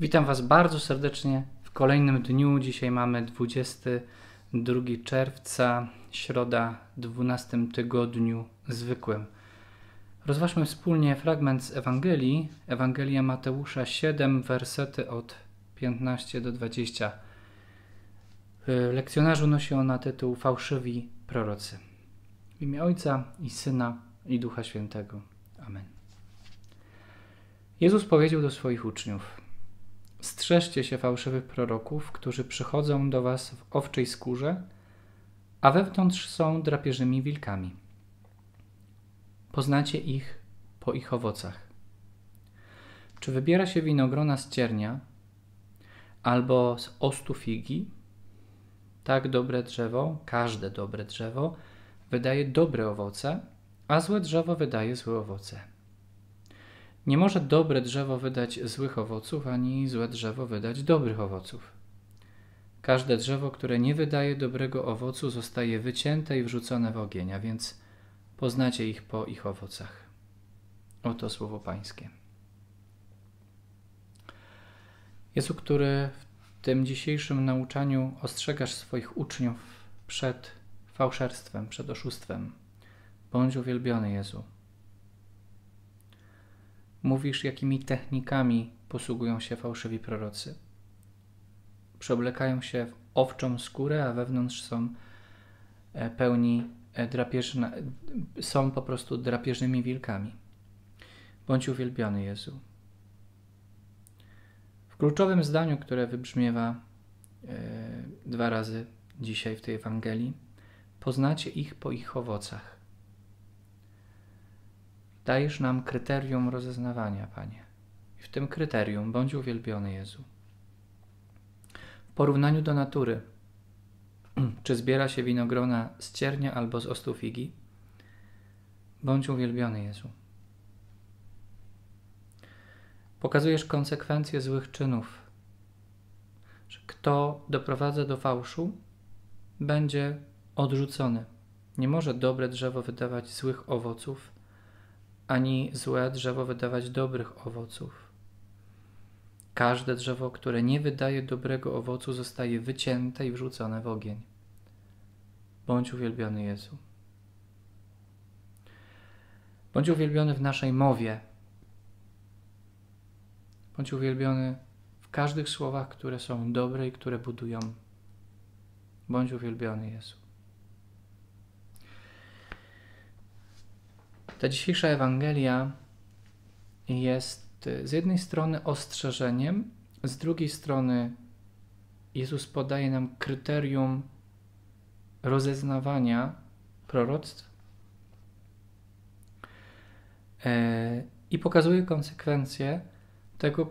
Witam Was bardzo serdecznie w kolejnym dniu. Dzisiaj mamy 22 czerwca, środa, 12 tygodniu zwykłym. Rozważmy wspólnie fragment z Ewangelii, Ewangelia Mateusza 7, wersety od 15 do 20. W lekcjonarzu nosi ona tytuł Fałszywi prorocy. W imię Ojca i Syna i Ducha Świętego. Amen. Jezus powiedział do swoich uczniów: Strzeżcie się fałszywych proroków, którzy przychodzą do was w owczej skórze, a wewnątrz są drapieżnymi wilkami. Poznacie ich po ich owocach. Czy wybiera się winogrona z ciernia albo z ostu figi? Tak dobre drzewo, każde dobre drzewo, wydaje dobre owoce, a złe drzewo wydaje złe owoce. Nie może dobre drzewo wydać złych owoców, ani złe drzewo wydać dobrych owoców. Każde drzewo, które nie wydaje dobrego owocu, zostaje wycięte i wrzucone w ogień, a więc poznacie ich po ich owocach. Oto słowo Pańskie. Jezu, który w tym dzisiejszym nauczaniu ostrzegasz swoich uczniów przed fałszerstwem, przed oszustwem. Bądź uwielbiony, Jezu. Mówisz, jakimi technikami posługują się fałszywi prorocy. Przeoblekają się w owczą skórę, a wewnątrz są e, pełni e, drapieżna, są po prostu drapieżnymi wilkami. Bądź uwielbiony, Jezu. W kluczowym zdaniu, które wybrzmiewa e, dwa razy dzisiaj w tej Ewangelii, poznacie ich po ich owocach. Dajesz nam kryterium rozeznawania, Panie. I w tym kryterium bądź uwielbiony Jezu. W porównaniu do natury, czy zbiera się winogrona z ciernia albo z ostu figi, bądź uwielbiony Jezu. Pokazujesz konsekwencje złych czynów, kto doprowadza do fałszu, będzie odrzucony. Nie może dobre drzewo wydawać złych owoców, ani złe drzewo wydawać dobrych owoców. Każde drzewo, które nie wydaje dobrego owocu, zostaje wycięte i wrzucone w ogień. Bądź uwielbiony Jezu. Bądź uwielbiony w naszej mowie. Bądź uwielbiony w każdych słowach, które są dobre i które budują. Bądź uwielbiony Jezu. Ta dzisiejsza Ewangelia jest y, z jednej strony ostrzeżeniem, z drugiej strony Jezus podaje nam kryterium rozeznawania proroctw e, i pokazuje konsekwencje tego,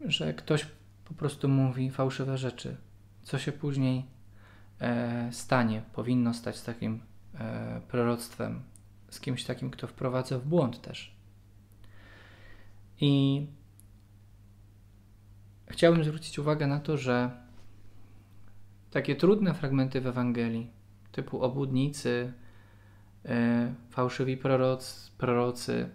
że ktoś po prostu mówi fałszywe rzeczy, co się później e, stanie, powinno stać z takim e, proroctwem z kimś takim, kto wprowadza w błąd też. I chciałbym zwrócić uwagę na to, że takie trudne fragmenty w Ewangelii, typu obłudnicy, yy, fałszywi prorocy, prorocy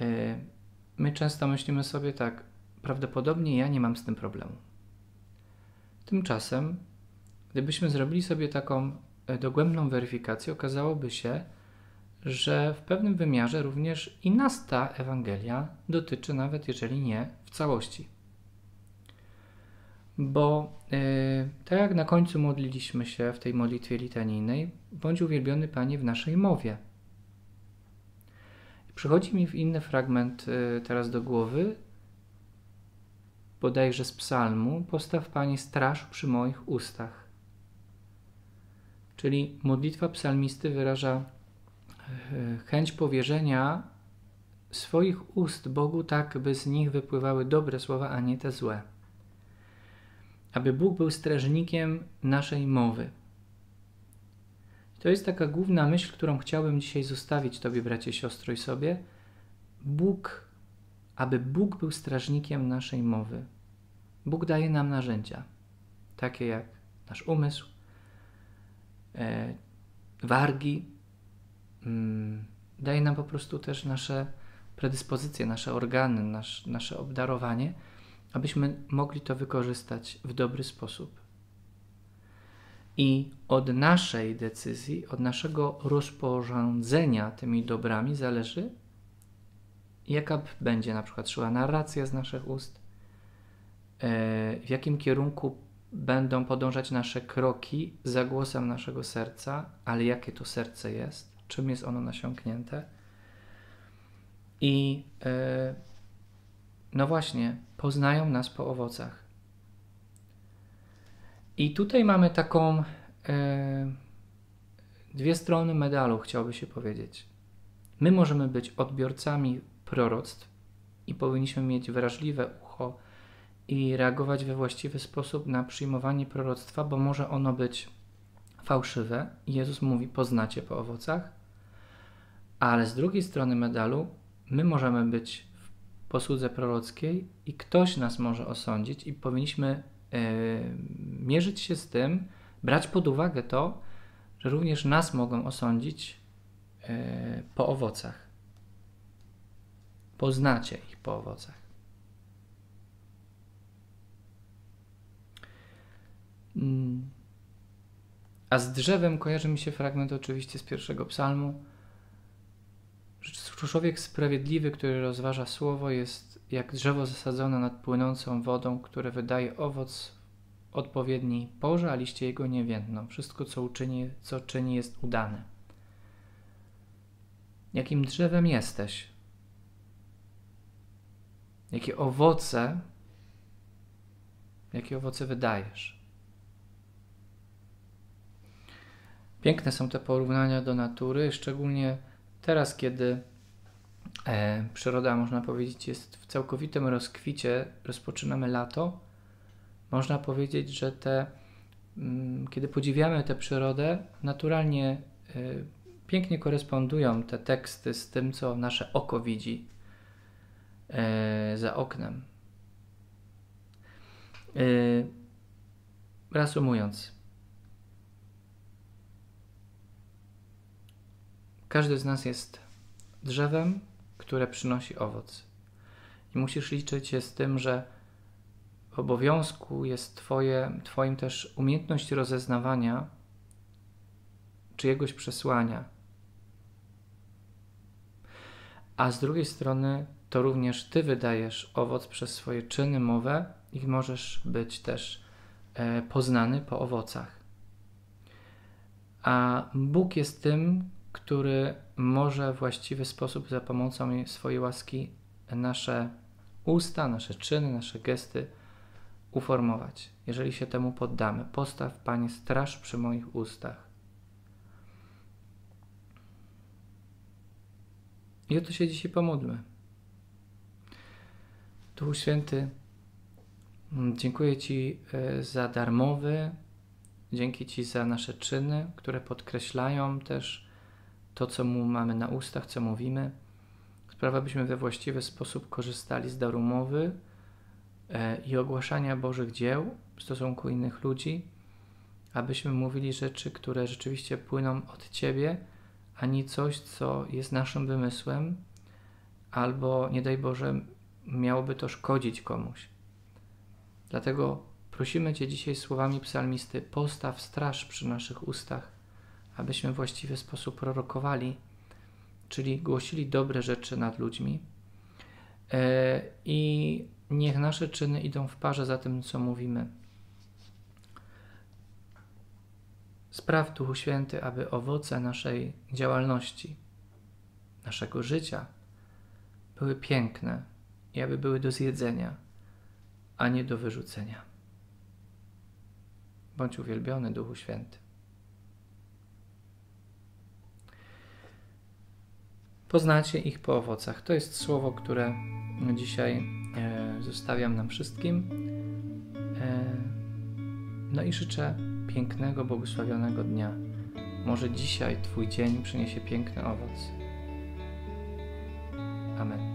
yy, my często myślimy sobie tak, prawdopodobnie ja nie mam z tym problemu. Tymczasem, gdybyśmy zrobili sobie taką e, dogłębną weryfikację, okazałoby się, że w pewnym wymiarze również i nas ta Ewangelia dotyczy, nawet jeżeli nie w całości. Bo yy, tak jak na końcu modliliśmy się w tej modlitwie litanijnej, bądź uwielbiony Panie w naszej mowie. Przychodzi mi w inny fragment yy, teraz do głowy, bodajże z psalmu, postaw Panie straż przy moich ustach. Czyli modlitwa psalmisty wyraża chęć powierzenia swoich ust Bogu tak, by z nich wypływały dobre słowa, a nie te złe. Aby Bóg był strażnikiem naszej mowy. To jest taka główna myśl, którą chciałbym dzisiaj zostawić Tobie, bracie, siostro i sobie. Bóg, aby Bóg był strażnikiem naszej mowy. Bóg daje nam narzędzia, takie jak nasz umysł, e, wargi, daje nam po prostu też nasze predyspozycje, nasze organy, nasz, nasze obdarowanie, abyśmy mogli to wykorzystać w dobry sposób. I od naszej decyzji, od naszego rozporządzenia tymi dobrami zależy, jaka będzie na przykład szła narracja z naszych ust, e, w jakim kierunku będą podążać nasze kroki za głosem naszego serca, ale jakie to serce jest, czym jest ono nasiąknięte. I e, no właśnie, poznają nas po owocach. I tutaj mamy taką e, dwie strony medalu, chciałby się powiedzieć. My możemy być odbiorcami proroctw i powinniśmy mieć wrażliwe ucho i reagować we właściwy sposób na przyjmowanie proroctwa, bo może ono być fałszywe. Jezus mówi: Poznacie po owocach. Ale z drugiej strony medalu, my możemy być w posłudze prorockiej i ktoś nas może osądzić, i powinniśmy yy, mierzyć się z tym, brać pod uwagę to, że również nas mogą osądzić yy, po owocach. Poznacie ich po owocach. Mm. A z drzewem kojarzy mi się fragment oczywiście z pierwszego psalmu. Człowiek sprawiedliwy, który rozważa słowo, jest jak drzewo zasadzone nad płynącą wodą, które wydaje owoc w odpowiedniej porze, a liście jego nie więdną. Wszystko, co uczyni, co czyni, jest udane. Jakim drzewem jesteś? Jakie owoce, jakie owoce wydajesz? Piękne są te porównania do natury, szczególnie teraz, kiedy e, przyroda, można powiedzieć, jest w całkowitym rozkwicie, rozpoczynamy lato. Można powiedzieć, że te, mm, kiedy podziwiamy tę przyrodę, naturalnie e, pięknie korespondują te teksty z tym, co nasze oko widzi e, za oknem. E, reasumując, Każdy z nas jest drzewem, które przynosi owoc. I musisz liczyć się z tym, że w obowiązku jest twoje, Twoim też umiejętność rozeznawania czyjegoś przesłania. A z drugiej strony to również Ty wydajesz owoc przez swoje czyny, mowę i możesz być też e, poznany po owocach. A Bóg jest tym, który może w właściwy sposób za pomocą swojej łaski nasze usta, nasze czyny, nasze gesty uformować, jeżeli się temu poddamy. Postaw, Panie, straż przy moich ustach. I o to się dzisiaj pomódlmy. Duchu Święty, dziękuję Ci e, za darmowy, dzięki Ci za nasze czyny, które podkreślają też to, co mu mamy na ustach, co mówimy. Sprawa, byśmy we właściwy sposób korzystali z daru mowy e, i ogłaszania Bożych dzieł w stosunku innych ludzi, abyśmy mówili rzeczy, które rzeczywiście płyną od Ciebie, a nie coś, co jest naszym wymysłem, albo nie daj Boże, miałoby to szkodzić komuś. Dlatego prosimy Cię dzisiaj słowami psalmisty: postaw straż przy naszych ustach abyśmy właściwy sposób prorokowali, czyli głosili dobre rzeczy nad ludźmi. E, I niech nasze czyny idą w parze za tym, co mówimy. Spraw, Duchu Święty, aby owoce naszej działalności, naszego życia były piękne i aby były do zjedzenia, a nie do wyrzucenia. Bądź uwielbiony, Duchu Święty. Poznacie ich po owocach. To jest słowo, które dzisiaj e, zostawiam nam wszystkim. E, no i życzę pięknego, błogosławionego dnia. Może dzisiaj Twój dzień przyniesie piękny owoc. Amen.